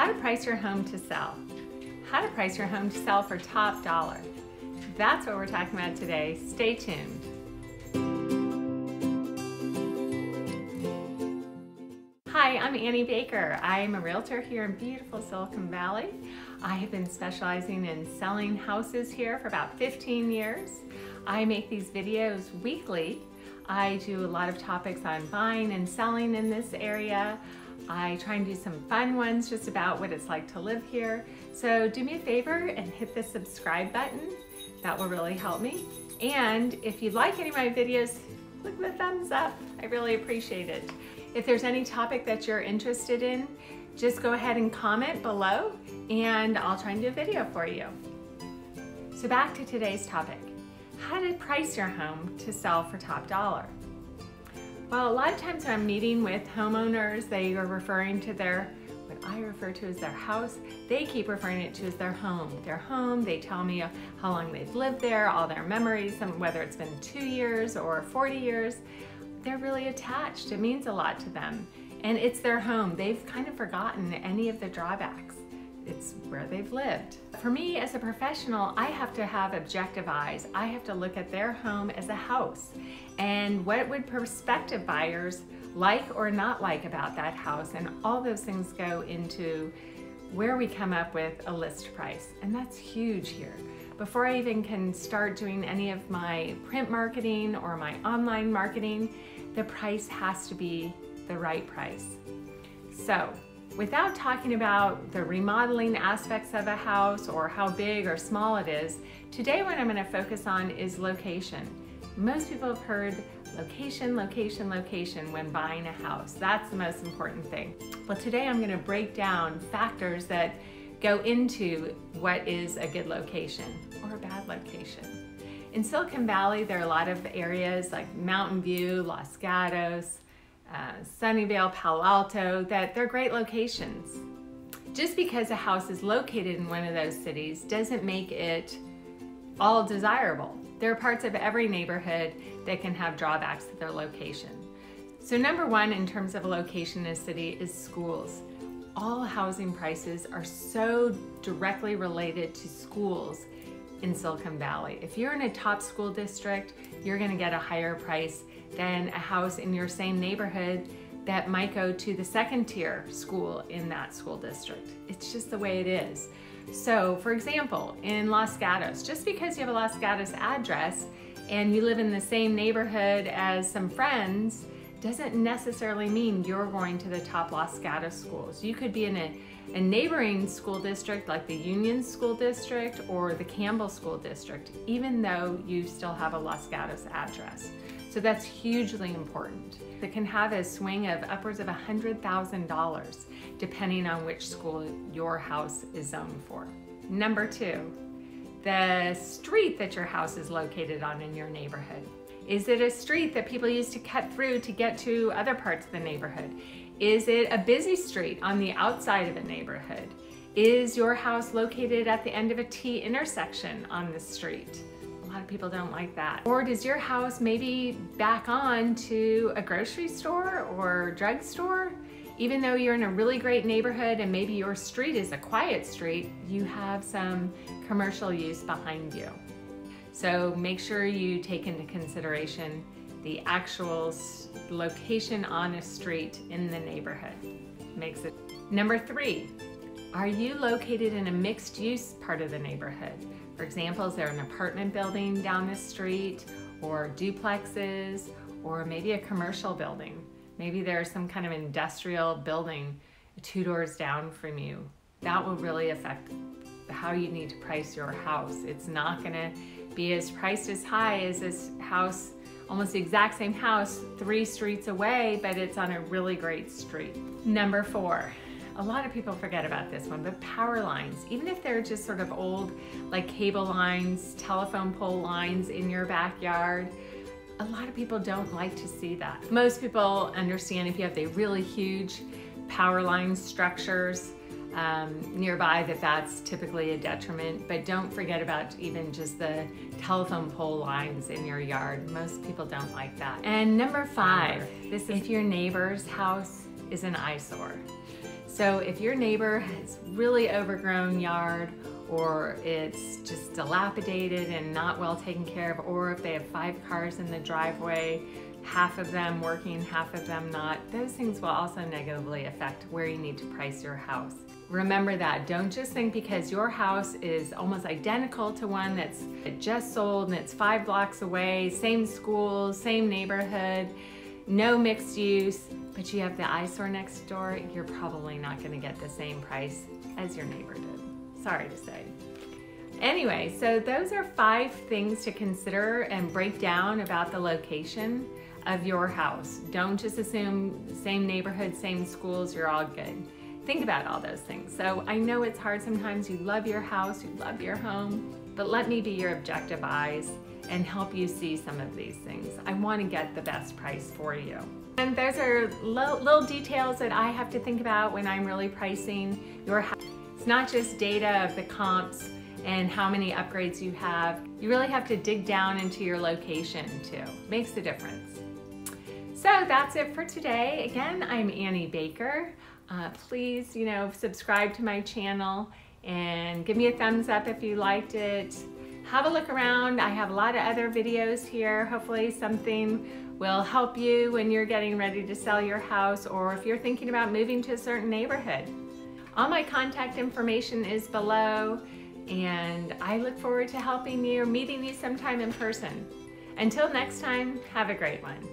How to price your home to sell. How to price your home to sell for top dollar. That's what we're talking about today. Stay tuned. Hi, I'm Annie Baker. I'm a realtor here in beautiful Silicon Valley. I have been specializing in selling houses here for about 15 years. I make these videos weekly. I do a lot of topics on buying and selling in this area. I try and do some fun ones just about what it's like to live here. So do me a favor and hit the subscribe button. That will really help me. And if you like any of my videos, click the thumbs up. I really appreciate it. If there's any topic that you're interested in, just go ahead and comment below and I'll try and do a video for you. So back to today's topic. How to price your home to sell for top dollar. Well, a lot of times when I'm meeting with homeowners, they are referring to their, what I refer to as their house, they keep referring it to as their home. Their home, they tell me how long they've lived there, all their memories, And whether it's been two years or 40 years. They're really attached. It means a lot to them. And it's their home. They've kind of forgotten any of the drawbacks it's where they've lived. For me as a professional, I have to have objective eyes. I have to look at their home as a house and what would prospective buyers like or not like about that house and all those things go into where we come up with a list price and that's huge here. Before I even can start doing any of my print marketing or my online marketing, the price has to be the right price. So Without talking about the remodeling aspects of a house or how big or small it is, today what I'm going to focus on is location. Most people have heard location, location, location when buying a house. That's the most important thing. Well, today I'm going to break down factors that go into what is a good location or a bad location. In Silicon Valley, there are a lot of areas like Mountain View, Los Gatos, uh, Sunnyvale, Palo Alto, that they're great locations. Just because a house is located in one of those cities doesn't make it all desirable. There are parts of every neighborhood that can have drawbacks to their location. So number one in terms of a location in a city is schools. All housing prices are so directly related to schools in Silicon Valley. If you're in a top school district, you're gonna get a higher price than a house in your same neighborhood that might go to the second tier school in that school district. It's just the way it is. So for example, in Los Gatos, just because you have a Los Gatos address and you live in the same neighborhood as some friends, doesn't necessarily mean you're going to the top Los Gatos schools. You could be in a, a neighboring school district like the Union School District or the Campbell School District, even though you still have a Los Gatos address. So that's hugely important. It can have a swing of upwards of $100,000 depending on which school your house is zoned for. Number two, the street that your house is located on in your neighborhood. Is it a street that people use to cut through to get to other parts of the neighborhood? Is it a busy street on the outside of a neighborhood? Is your house located at the end of a T intersection on the street? A lot of people don't like that. Or does your house maybe back on to a grocery store or drugstore? Even though you're in a really great neighborhood and maybe your street is a quiet street, you have some commercial use behind you. So make sure you take into consideration the actual location on a street in the neighborhood. Makes it. Number three, are you located in a mixed use part of the neighborhood? For example, is there an apartment building down the street or duplexes or maybe a commercial building? Maybe there's some kind of industrial building two doors down from you. That will really affect how you need to price your house. It's not gonna be as priced as high as this house, almost the exact same house three streets away, but it's on a really great street. Number four, a lot of people forget about this one, but power lines, even if they're just sort of old, like cable lines, telephone pole lines in your backyard, a lot of people don't like to see that. Most people understand if you have the really huge power line structures um, nearby that that's typically a detriment, but don't forget about even just the telephone pole lines in your yard. Most people don't like that. And number five, this is if your neighbor's house is an eyesore. So if your neighbor has really overgrown yard or it's just dilapidated and not well taken care of, or if they have five cars in the driveway, half of them working, half of them not, those things will also negatively affect where you need to price your house. Remember that. Don't just think because your house is almost identical to one that's just sold and it's five blocks away, same schools, same neighborhood, no mixed use, but you have the eyesore next door, you're probably not going to get the same price as your neighbor did. Sorry to say. Anyway, so those are five things to consider and break down about the location of your house. Don't just assume same neighborhood, same schools, you're all good. Think about all those things. So I know it's hard sometimes. You love your house, you love your home, but let me be your objective eyes and help you see some of these things. I want to get the best price for you. And those are little, details that I have to think about when I'm really pricing your house. It's not just data of the comps and how many upgrades you have. You really have to dig down into your location too. Makes a difference. So that's it for today. Again, I'm Annie Baker. Uh, please, you know, subscribe to my channel and give me a thumbs up if you liked it. Have a look around. I have a lot of other videos here. Hopefully something will help you when you're getting ready to sell your house or if you're thinking about moving to a certain neighborhood. All my contact information is below and I look forward to helping you or meeting you sometime in person. Until next time, have a great one.